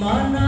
Mana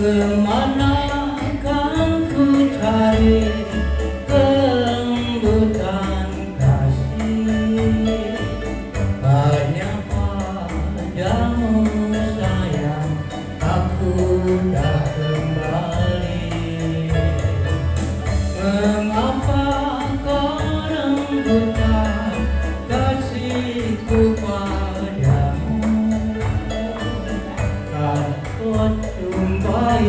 Ke mana ku cari kelembutan kasih? Hanya padamu sayang aku dah kembali. Mengapa kau rembutan